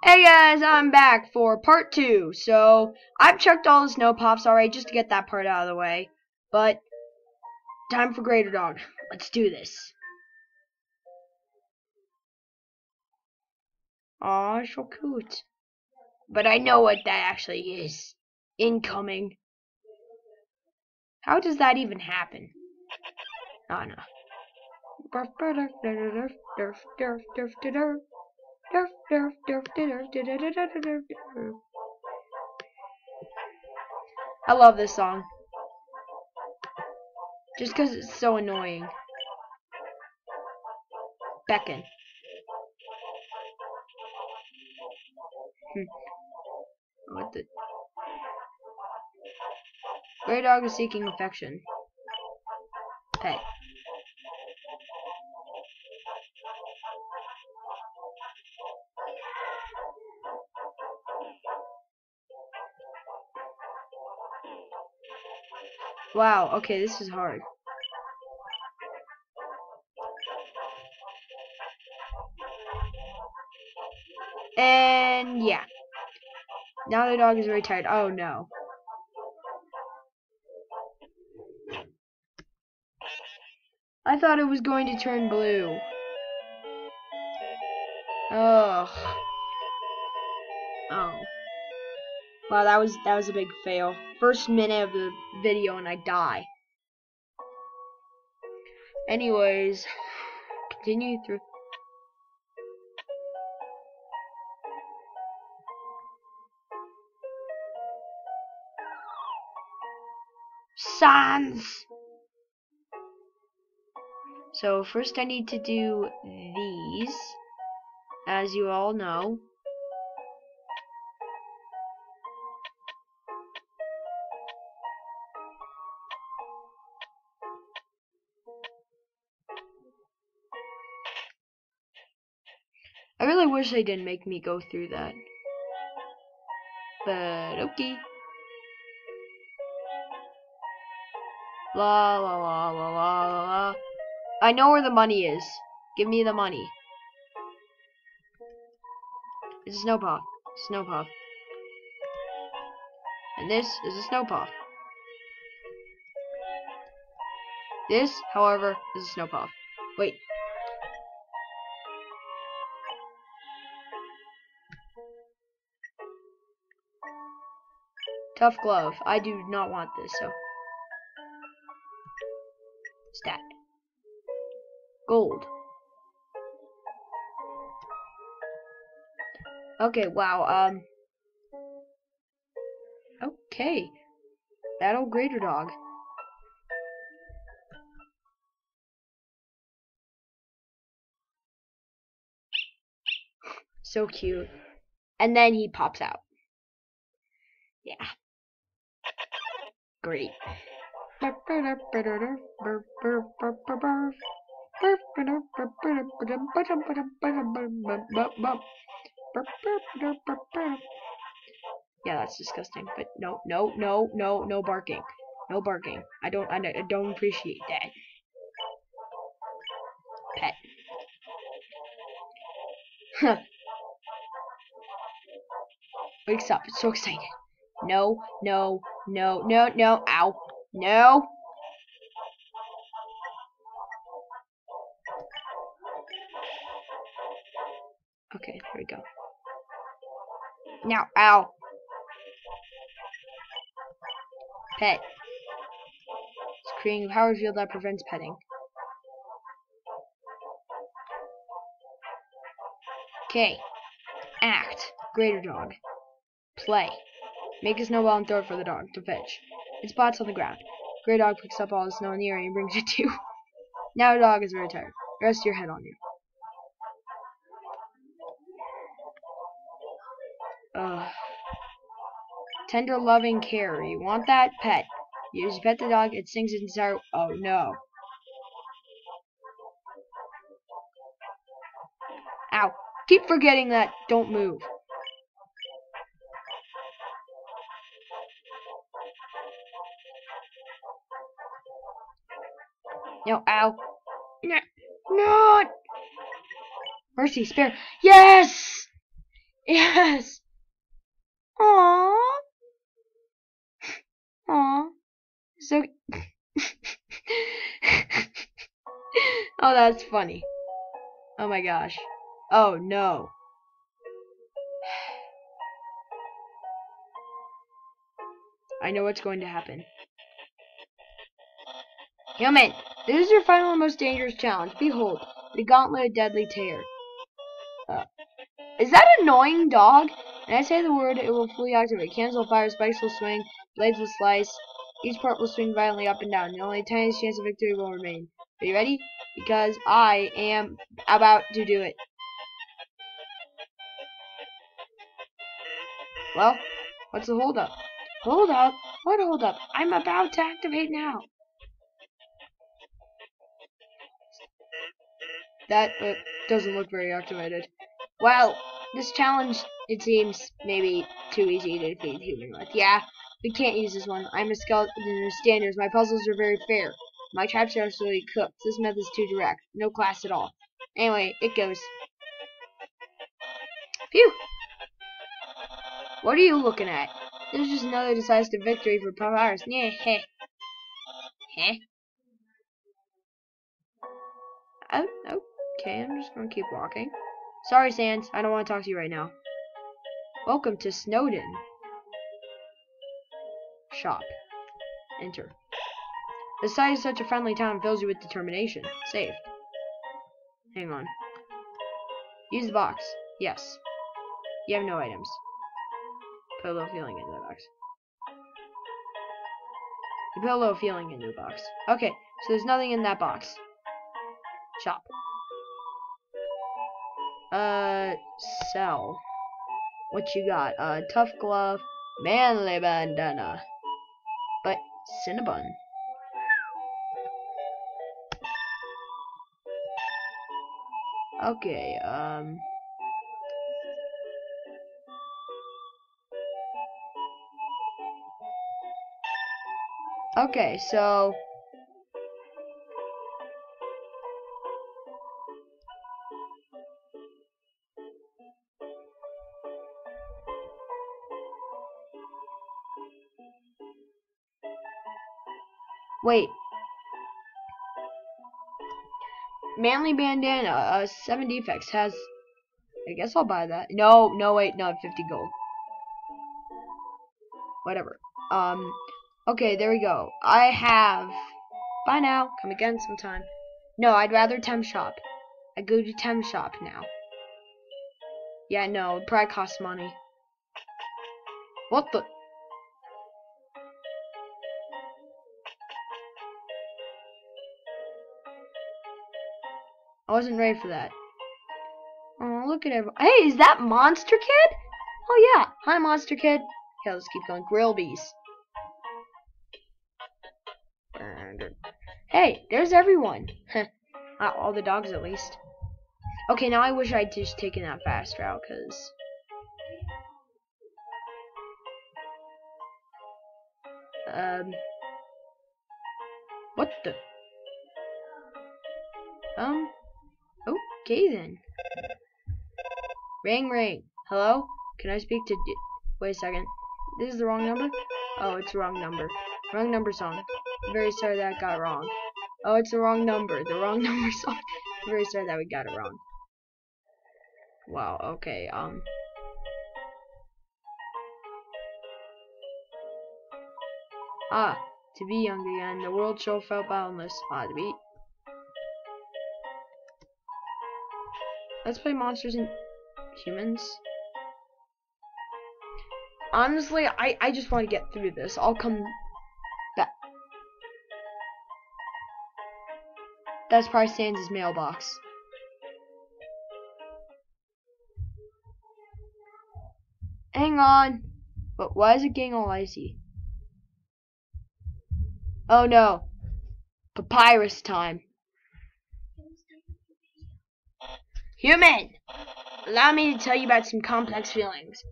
Hey guys, I'm back for part two. So, I've checked all the snow pops already just to get that part out of the way. But, time for Greater Dog. Let's do this. Aw, so cute. But I know what that actually is. Incoming. How does that even happen? Oh no. I love this song. Just because it's so annoying. Beckon. Hmm. What the? Gray dog is seeking affection. Pet. Wow, okay, this is hard. And yeah. Now the dog is very tired. Oh no. I thought it was going to turn blue. Ugh. Oh. Wow, that was that was a big fail. First minute of the video and I die. Anyways, continue through. Sans. So first I need to do these, as you all know. Really wish they didn't make me go through that. But okay. La la la la la la la. I know where the money is. Give me the money. It's a snow puff. Snow puff. And this is a snow puff. This, however, is a snow puff. Wait, Tough glove. I do not want this, so. Stat. Gold. Okay, wow, um. Okay. Battle Greater Dog. So cute. And then he pops out. Great. Yeah, that's disgusting. But no, no, no, no, no barking. No barking. I don't, I don't appreciate that. Pet. Huh. Wakes up. It's so excited. No, no, no, no, no, ow, no. Okay, there we go. Now, ow. Pet. It's creating a power field that prevents petting. Okay. Act. Greater dog. Play. Make a snowball and throw it for the dog to fetch. It spots on the ground. Grey dog picks up all the snow in the area and brings it to you. now the dog is very tired. Rest your head on you. Ugh. Tender loving care. You want that? Pet. You just pet the dog, it sings its desire. Oh no. Ow. Keep forgetting that. Don't move. No, ow. No, no. Mercy, spare. Yes! Yes. Aww. Aww. So. oh, that's funny. Oh my gosh. Oh no. I know what's going to happen. Human, this is your final and most dangerous challenge. Behold, the Gauntlet of Deadly Tear. Uh, is that annoying, dog? When I say the word, it will fully activate. Cannons will fire, spikes will swing, blades will slice. Each part will swing violently up and down. The only tiniest chance of victory will remain. Are you ready? Because I am about to do it. Well, what's the holdup? Hold up. What hold up? I'm about to activate now. That uh, doesn't look very activated. Well, this challenge, it seems, maybe too easy to defeat human with. Yeah, we can't use this one. I'm a skeleton in standards. My puzzles are very fair. My traps are absolutely cooked. This method is too direct. No class at all. Anyway, it goes. Phew! What are you looking at? This is just another decisive victory for Papyrus. Yeah, heh. Heh. Oh, okay, I'm just gonna keep walking. Sorry, Sans, I don't want to talk to you right now. Welcome to Snowdin. Shop. Enter. The sight of such a friendly town fills you with determination. Saved. Hang on. Use the box. Yes. You have no items. Put a little feeling into the box. You put a little feeling into the box. Okay, so there's nothing in that box. Shop. Uh, sell. What you got? Uh, tough glove, manly bandana. But, Cinnabon. Okay, um... Okay, so... Wait. Manly bandana, uh, 7 defects has... I guess I'll buy that. No, no, wait, no, 50 gold. Whatever. Um, Okay, there we go. I have... Bye now. Come again sometime. No, I'd rather Tem Shop. I go to Tem Shop now. Yeah, no, it probably costs money. What the... I wasn't ready for that. Oh, look at everyone. Hey, is that Monster Kid? Oh, yeah. Hi, Monster Kid. Okay, let's keep going. Grillby's. Hey, there's everyone. all the dogs at least. Okay, now I wish I'd just taken that fast route, because... Um... What the... Um... Okay then. Ring ring. Hello? Can I speak to... Wait a second. This is the wrong number? Oh, it's the wrong number. Wrong number song. Very sorry that I got wrong. Oh, it's the wrong number. The wrong number song. Very sorry that we got it wrong. Wow, okay, um... Ah, to be young again, the world sure felt boundless. Ah, to be. Let's play Monsters and Humans. Honestly, I, I just want to get through this. I'll come back. That's probably Sans' mailbox. Hang on. But why is it getting all icy? Oh no. Papyrus time. Human! Allow me to tell you about some complex feelings.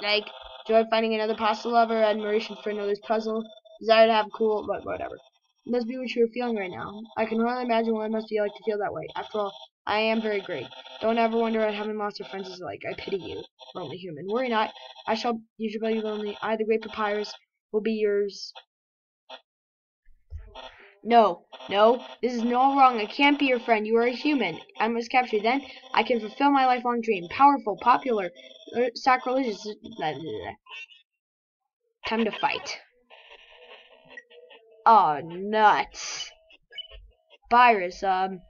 Like, joy finding another pasta lover, admiration for another's puzzle, desire to have a cool, but whatever. It must be what you're feeling right now. I can hardly imagine what it must be like to feel that way. After all, I am very great. Don't ever wonder what having lost your friends is like. I pity you, lonely human. Worry not. I shall usually be lonely. I, the great papyrus, will be yours. No, no, this is no wrong. I can't be your friend. You are a human. I must capture you. Then I can fulfill my lifelong dream. Powerful, popular, uh, sacrilegious. Blah, blah, blah. Time to fight. Oh, nuts. Virus, um.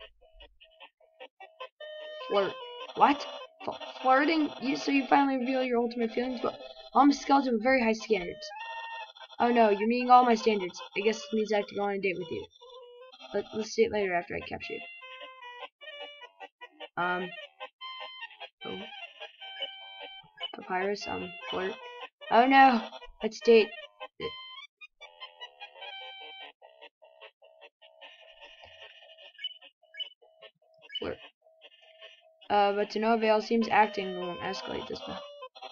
Flirt. What? F flirting? You, so you finally reveal your ultimate feelings? But I'm a skeleton with very high standards. Oh no, you're meeting all my standards. I guess it means I have to go on a date with you. Let, let's see it later after I capture you. Um. Oh. Papyrus, um, flirt. Oh no! Let's date. Flirt. Uh, but to no avail, seems acting won't escalate this.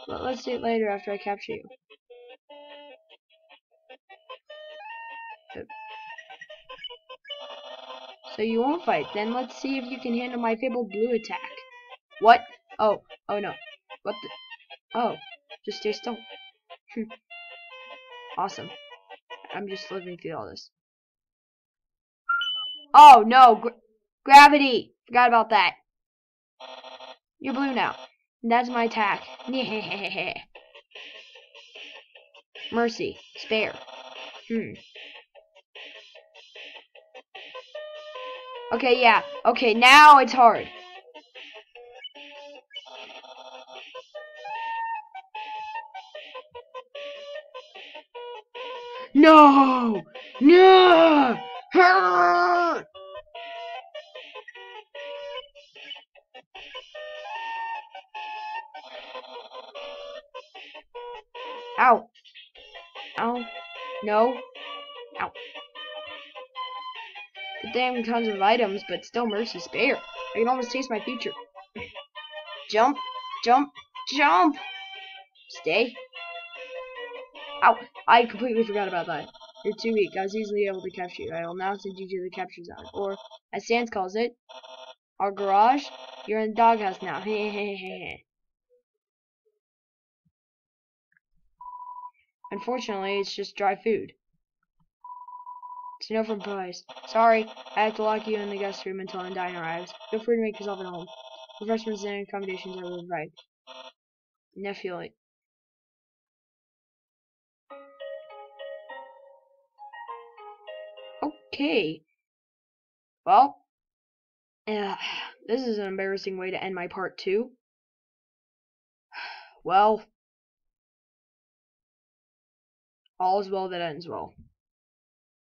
But let's do it later after I capture you. So you won't fight. Then let's see if you can handle my fabled blue attack. What? Oh, oh no. What the? Oh, just stay still. awesome. I'm just living through all this. Oh no, Gra gravity. Forgot about that. You're blue now. And that's my attack. Mercy. Spare. Hmm. Okay, yeah. Okay, now it's hard. No! No! Ow. Ow. No. Ow. Damn tons of items, but still mercy spare. I can almost taste my future. jump. Jump. Jump! Stay. Ow. I completely forgot about that. You're too weak. I was easily able to capture you. I will now send you to the capture zone. Or, as Sans calls it, our garage. You're in the doghouse now. Unfortunately, it's just dry food. It's no from pies. Sorry, I have to lock you in the guest room until Undyne arrives. Feel free to make yourself at home. Refreshments and accommodations are provided. Nephulite. Okay. Well, uh, this is an embarrassing way to end my part two. Well, all is well that ends well.